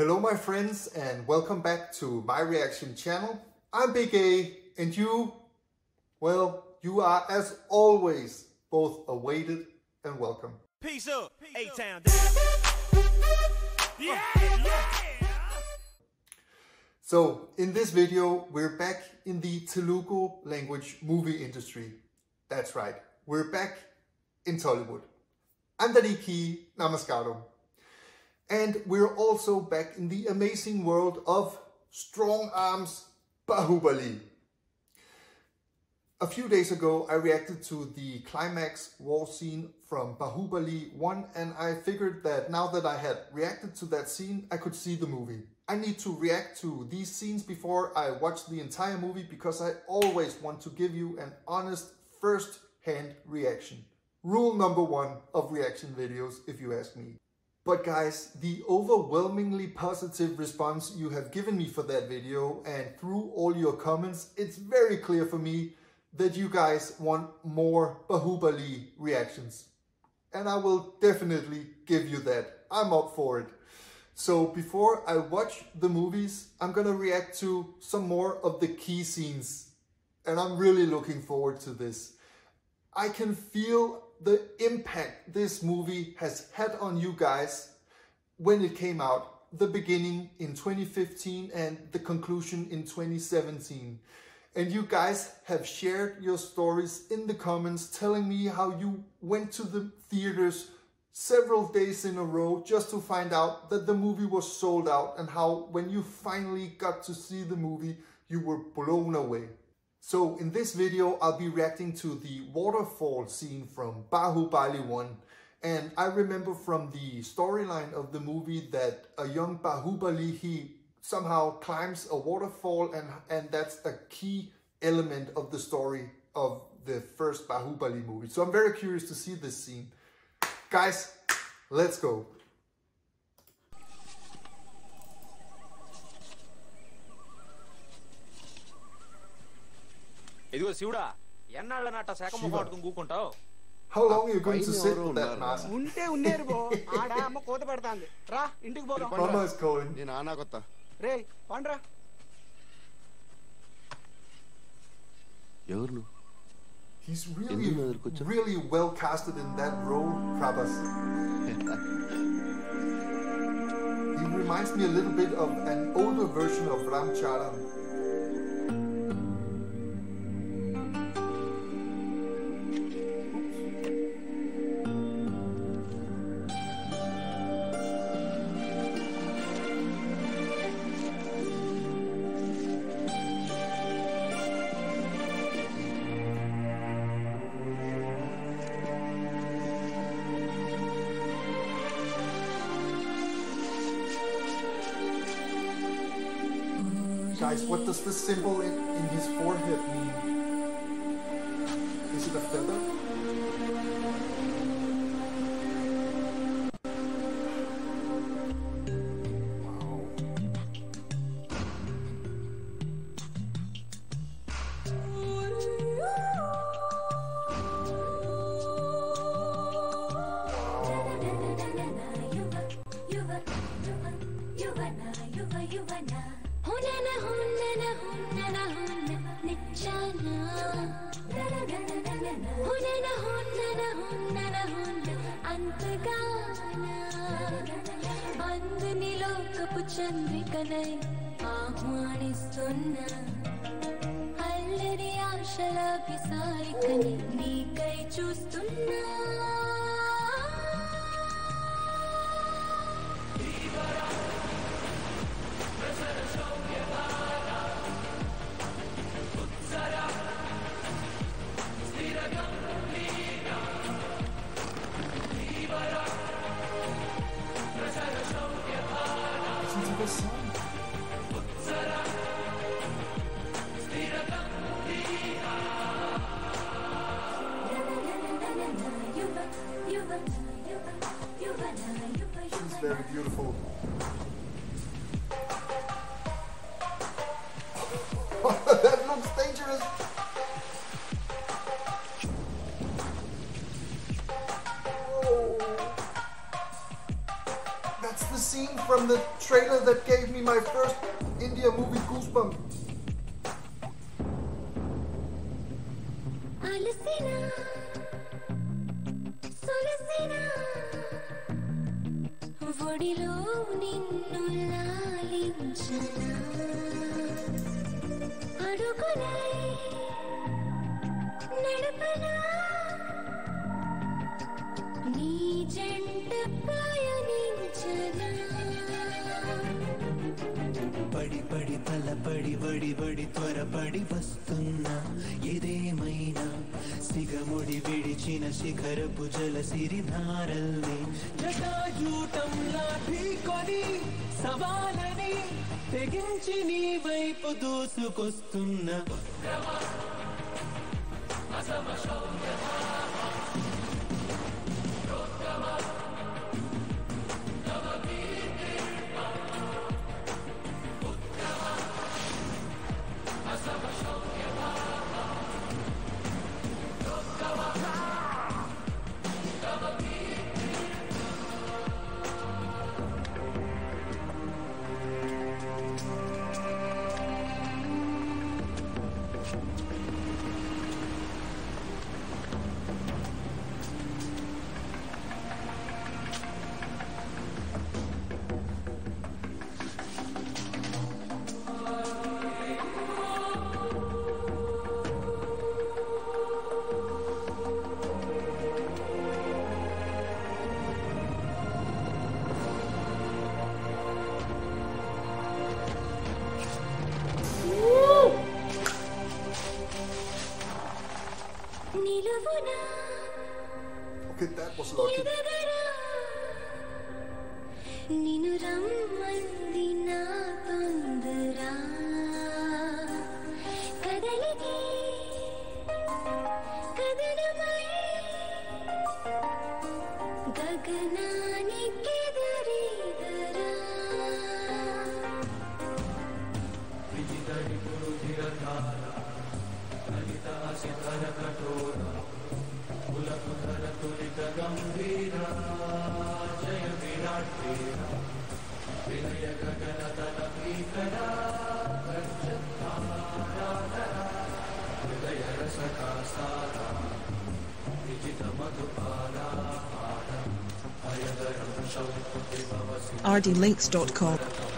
Hello my friends and welcome back to my reaction channel. I'm Big A and you, well, you are as always both awaited and welcome. Peace up, A-Town. Yeah, yeah. So in this video, we're back in the Telugu language movie industry. That's right, we're back in Tollywood. Andariki Namaskaram. And we're also back in the amazing world of Strong Arms Bahubali. A few days ago, I reacted to the climax war scene from Bahubali 1 and I figured that now that I had reacted to that scene, I could see the movie. I need to react to these scenes before I watch the entire movie because I always want to give you an honest first-hand reaction. Rule number one of reaction videos, if you ask me. But guys, the overwhelmingly positive response you have given me for that video and through all your comments, it's very clear for me that you guys want more Bahubali reactions. And I will definitely give you that. I'm up for it. So before I watch the movies, I'm gonna react to some more of the key scenes. And I'm really looking forward to this. I can feel the impact this movie has had on you guys when it came out, the beginning in 2015 and the conclusion in 2017. And you guys have shared your stories in the comments telling me how you went to the theaters several days in a row just to find out that the movie was sold out and how when you finally got to see the movie, you were blown away. So in this video, I'll be reacting to the waterfall scene from Bahubali 1. And I remember from the storyline of the movie that a young Bahubali, he somehow climbs a waterfall and, and that's a key element of the story of the first Bahubali movie. So I'm very curious to see this scene. Guys, let's go. ఇదిగో శివుడా ఎన్నాళ్ళ నాట శాఖ ముఖం పట్టుకుని కూకుంటావు How long are you going to పైన sit ఎవరో with that ఉన్నారు. mask? ఉంటే ఉన్నారు బో ఆడ అమ్మ కోత పెడతాంది రా ఇంటికి పోదాం Mama is calling. నేను ఆనా కొత్త రే పండ్రా ఎవరు నువ్వు He's really, ఎందుకు ఎదురుకొచ్చావు? really well casted in that role, Prabhas. He reminds me a little bit of an older version of Ram Charan. What does the symbol in, in his forehead mean? చంద్రికనై ఆహ్వానిస్తున్నా. అల్లరి ఆశల పిసారికని నీకై చూస్తున్నా. very beautiful. that looks dangerous. That's the scene from the trailer that gave me my first India movie goosebump. ఒడిలో నిన్ను లాలించనా? అడుగులై నడపనా? నీ జంట పయనించనా పడి పడి తలపడి వడి వడి త్వరపడి వస్తున్నా. ఏదేమైనా సిగముడి విడిచిన శిఖరపు జల సిరిధారల్ని జటాజూటం లాఠి కొని సవాలని తెగించి నీ వైపు దూసుకొస్తున్న అసమ శౌర్య rdlinks.com.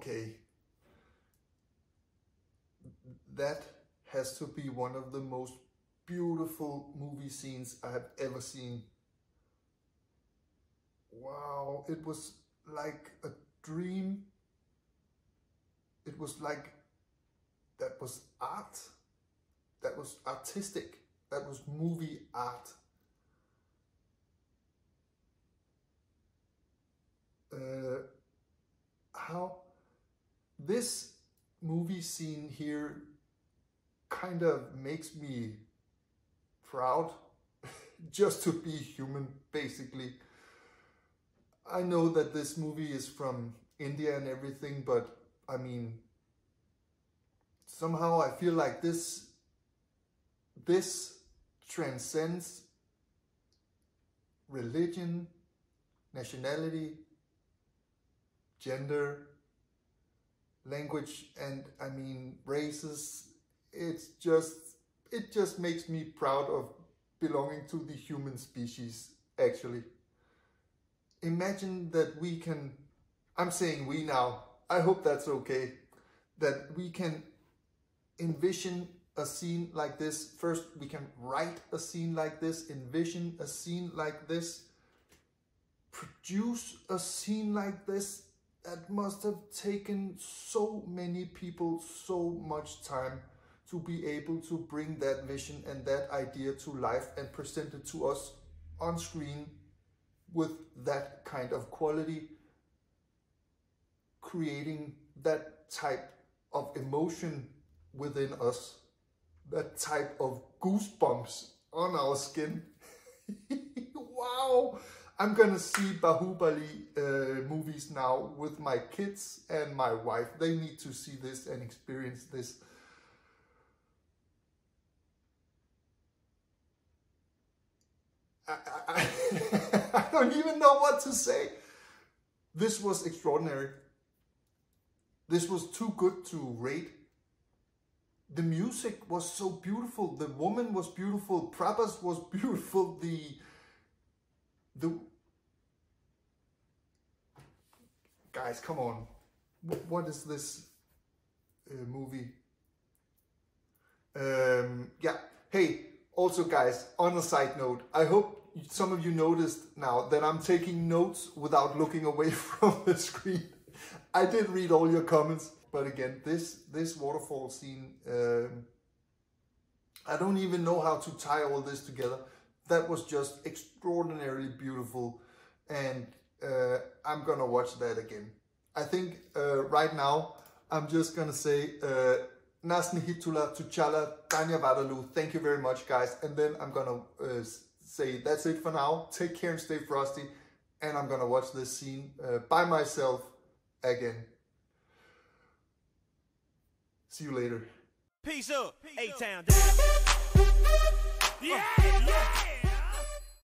Okay. That has to be one of the most beautiful movie scenes I have ever seen. Wow, it was like a dream. It was like that was art. That was artistic. That was movie art. Uh, how this movie scene here kind of makes me proud just to be human basically i know that this movie is from india and everything but i mean somehow i feel like this this transcends religion nationality gender, language and I mean races. It's just it just makes me proud of belonging to the human species actually. Imagine that we can I'm saying we now. I hope that's okay. That we can envision a scene like this. First, we can write a scene like this, envision a scene like this, produce a scene like this. That must have taken so many people so much time to be able to bring that vision and that idea to life and present it to us on screen with that kind of quality, creating that type of emotion within us that type of goosebumps on our skin. wow! I'm gonna see Bahubali uh, movies now with my kids and my wife. They need to see this and experience this. I, I, I don't even know what to say. This was extraordinary. This was too good to rate the music was so beautiful. The woman was beautiful. Prabhas was beautiful. The the guys, come on. What is this uh, movie? Um, yeah. Hey, also guys, on a side note, I hope some of you noticed now that I'm taking notes without looking away from the screen. I did read all your comments but again, this this waterfall scene, um, I don't even know how to tie all this together. That was just extraordinarily beautiful, and uh, I'm gonna watch that again. I think uh, right now I'm just gonna say uh, Nasni Hitula Tuchala Tanya Vadalu. Thank you very much, guys. And then I'm gonna uh, say that's it for now. Take care and stay frosty. And I'm gonna watch this scene uh, by myself again. See you later. Peace up. A-Town. Yeah, yeah.